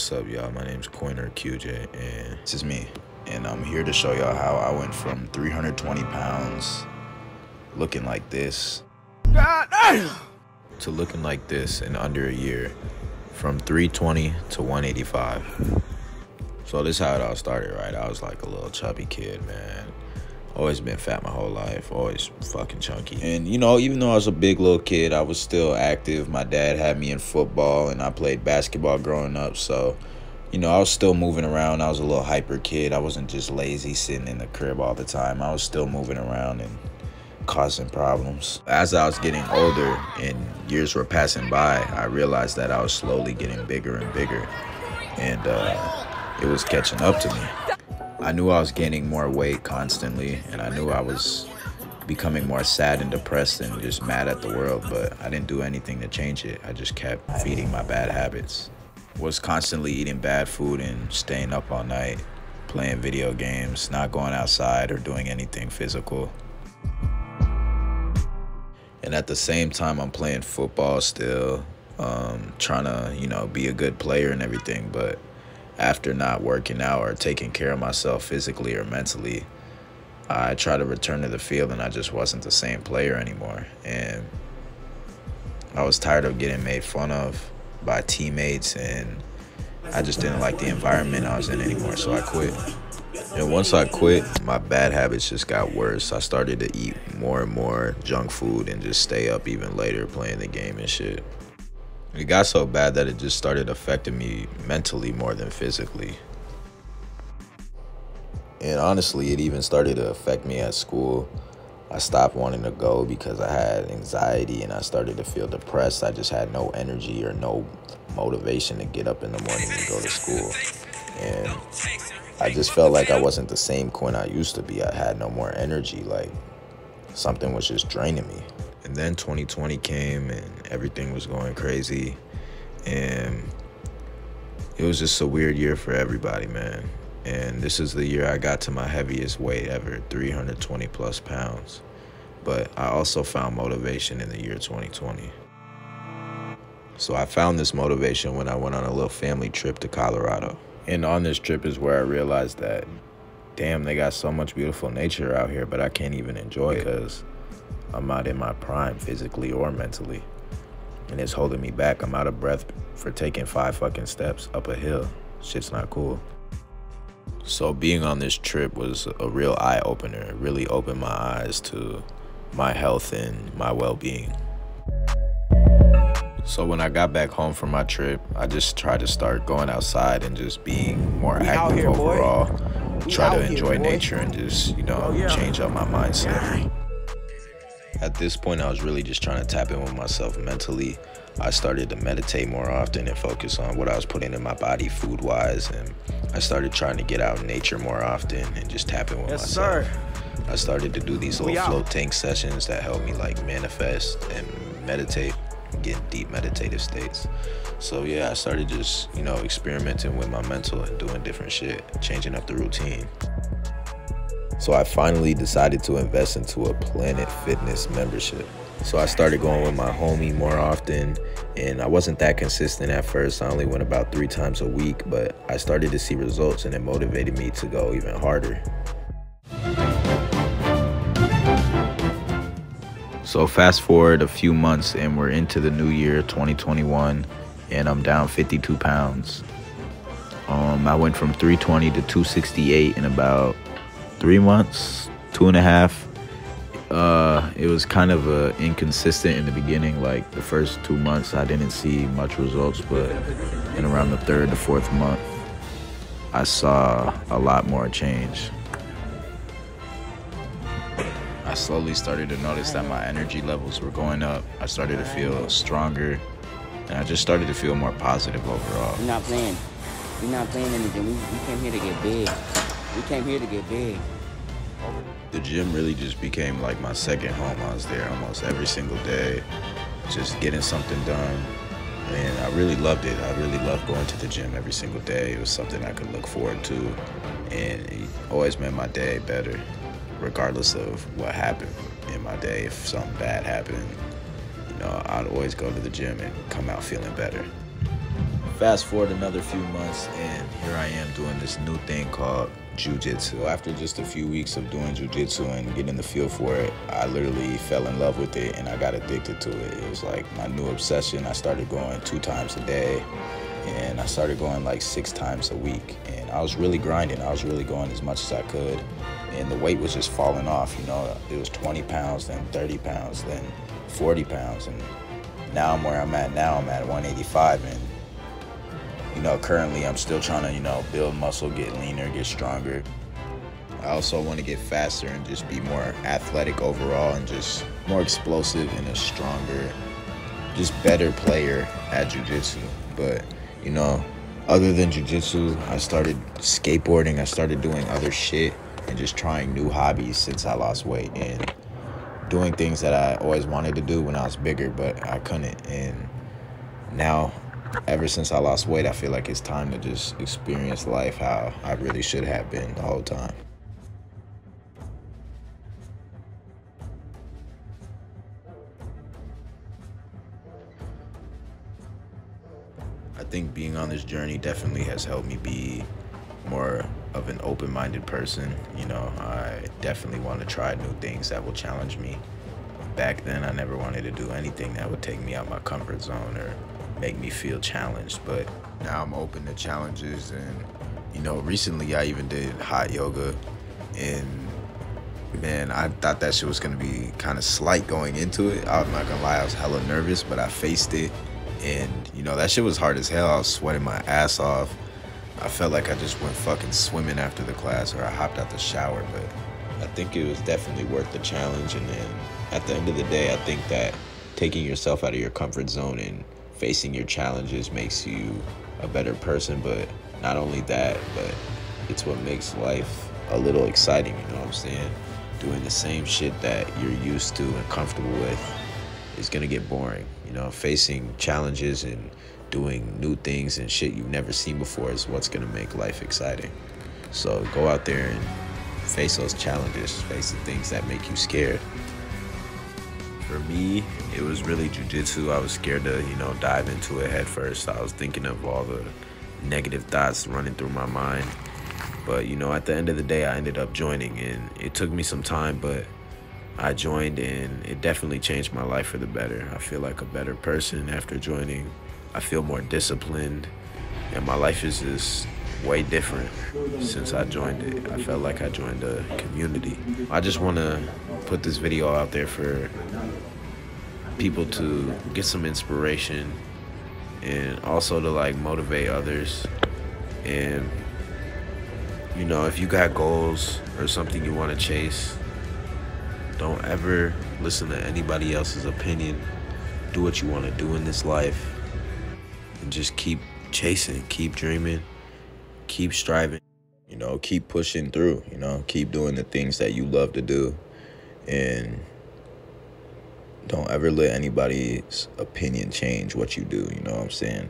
What's up, y'all? My name's Coiner QJ, and this is me. And I'm here to show y'all how I went from 320 pounds looking like this to looking like this in under a year from 320 to 185. So this is how it all started, right? I was like a little chubby kid, man. Always been fat my whole life, always fucking chunky. And you know, even though I was a big little kid, I was still active. My dad had me in football and I played basketball growing up, so you know, I was still moving around. I was a little hyper kid. I wasn't just lazy sitting in the crib all the time. I was still moving around and causing problems. As I was getting older and years were passing by, I realized that I was slowly getting bigger and bigger. And uh, it was catching up to me. I knew I was gaining more weight constantly, and I knew I was becoming more sad and depressed and just mad at the world, but I didn't do anything to change it. I just kept feeding my bad habits. Was constantly eating bad food and staying up all night, playing video games, not going outside or doing anything physical. And at the same time, I'm playing football still, um, trying to, you know, be a good player and everything, but after not working out or taking care of myself physically or mentally, I tried to return to the field and I just wasn't the same player anymore. And I was tired of getting made fun of by teammates and I just didn't like the environment I was in anymore, so I quit. And once I quit, my bad habits just got worse. I started to eat more and more junk food and just stay up even later playing the game and shit. It got so bad that it just started affecting me mentally more than physically. And honestly, it even started to affect me at school. I stopped wanting to go because I had anxiety and I started to feel depressed. I just had no energy or no motivation to get up in the morning and go to school. And I just felt like I wasn't the same Quinn I used to be. I had no more energy. Like something was just draining me. And then 2020 came and everything was going crazy. And it was just a weird year for everybody, man. And this is the year I got to my heaviest weight ever 320 plus pounds. But I also found motivation in the year 2020. So I found this motivation when I went on a little family trip to Colorado. And on this trip is where I realized that, damn, they got so much beautiful nature out here, but I can't even enjoy it because I'm not in my prime physically or mentally. And it's holding me back. I'm out of breath for taking five fucking steps up a hill. Shit's not cool. So being on this trip was a real eye opener. It really opened my eyes to my health and my well being. So when I got back home from my trip, I just tried to start going outside and just being more we active here, overall. Try to enjoy here, nature and just, you know, oh, yeah. change up my mindset. At this point, I was really just trying to tap in with myself mentally. I started to meditate more often and focus on what I was putting in my body food wise. And I started trying to get out in nature more often and just tap in with yes, myself. Sir. I started to do these little float tank sessions that help me like manifest and meditate, get deep meditative states. So yeah, I started just, you know, experimenting with my mental and doing different shit, changing up the routine. So I finally decided to invest into a Planet Fitness membership. So I started going with my homie more often, and I wasn't that consistent at first. I only went about three times a week, but I started to see results, and it motivated me to go even harder. So fast forward a few months, and we're into the new year 2021, and I'm down 52 pounds. Um, I went from 320 to 268 in about three months, two and a half. Uh, it was kind of uh, inconsistent in the beginning. Like the first two months, I didn't see much results, but in around the third to fourth month, I saw a lot more change. I slowly started to notice that my energy levels were going up. I started to feel stronger, and I just started to feel more positive overall. We're not playing. We're not playing anything. We, we came here to get big. We came here to get big. The gym really just became like my second home. I was there almost every single day, just getting something done. And I really loved it. I really loved going to the gym every single day. It was something I could look forward to. And it always made my day better, regardless of what happened in my day. If something bad happened, you know, I'd always go to the gym and come out feeling better. fast forward another few months, and here I am doing this new thing called jujitsu. After just a few weeks of doing jujitsu and getting the feel for it, I literally fell in love with it and I got addicted to it. It was like my new obsession. I started going two times a day and I started going like six times a week. And I was really grinding. I was really going as much as I could. And the weight was just falling off. You know, it was 20 pounds, then 30 pounds, then 40 pounds. And now I'm where I'm at now. I'm at 185. And, you know, currently I'm still trying to, you know, build muscle, get leaner, get stronger. I also want to get faster and just be more athletic overall and just more explosive and a stronger, just better player at jiu-jitsu. But you know, other than jujitsu, I started skateboarding. I started doing other shit and just trying new hobbies since I lost weight and doing things that I always wanted to do when I was bigger, but I couldn't. And now, ever since I lost weight, I feel like it's time to just experience life how I really should have been the whole time. I think being on this journey definitely has helped me be more of an open-minded person. You know, I definitely want to try new things that will challenge me. Back then, I never wanted to do anything that would take me out of my comfort zone or make me feel challenged. But now I'm open to challenges, and you know, recently I even did hot yoga, and man, I thought that shit was gonna be kind of slight going into it. I'm not gonna lie, I was hella nervous, but I faced it and, you know, that shit was hard as hell. I was sweating my ass off. I felt like I just went fucking swimming after the class or I hopped out the shower, but I think it was definitely worth the challenge. And then at the end of the day, I think that taking yourself out of your comfort zone and facing your challenges makes you a better person. But not only that, but it's what makes life a little exciting, you know what I'm saying? Doing the same shit that you're used to and comfortable with is gonna get boring. You know, facing challenges and doing new things and shit you've never seen before is what's gonna make life exciting. So go out there and face those challenges, face the things that make you scared. For me, it was really jujitsu. I was scared to, you know, dive into it head first. I was thinking of all the negative thoughts running through my mind. But, you know, at the end of the day, I ended up joining and it took me some time, but I joined and it definitely changed my life for the better. I feel like a better person after joining. I feel more disciplined and my life is just way different since I joined it. I felt like I joined a community. I just want to put this video out there for people to get some inspiration and also to like motivate others and you know if you got goals or something you want to chase don't ever listen to anybody else's opinion. Do what you want to do in this life. And just keep chasing, keep dreaming, keep striving. You know, keep pushing through, you know, keep doing the things that you love to do. And don't ever let anybody's opinion change what you do, you know what I'm saying?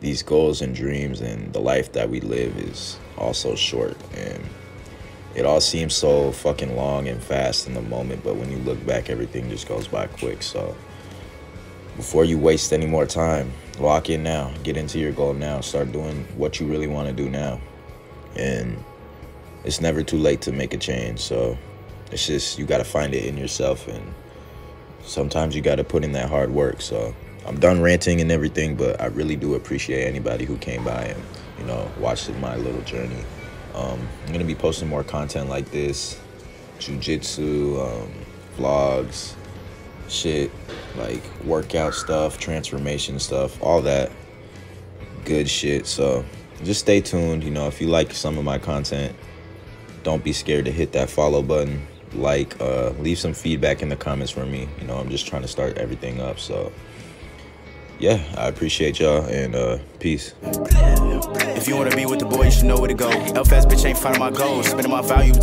These goals and dreams and the life that we live is also short and it all seems so fucking long and fast in the moment, but when you look back, everything just goes by quick. So before you waste any more time, lock in now, get into your goal now, start doing what you really want to do now. And it's never too late to make a change. So it's just, you got to find it in yourself. And sometimes you got to put in that hard work. So I'm done ranting and everything, but I really do appreciate anybody who came by and, you know, watched my little journey. Um, I'm gonna be posting more content like this, jujitsu, um, vlogs, shit, like workout stuff, transformation stuff, all that good shit. So just stay tuned. You know, if you like some of my content, don't be scared to hit that follow button. Like, uh, leave some feedback in the comments for me. You know, I'm just trying to start everything up. So yeah, I appreciate y'all and uh, peace. If you wanna be with the boy, you should know where to go. L fast bitch ain't finding my goals, spending my value.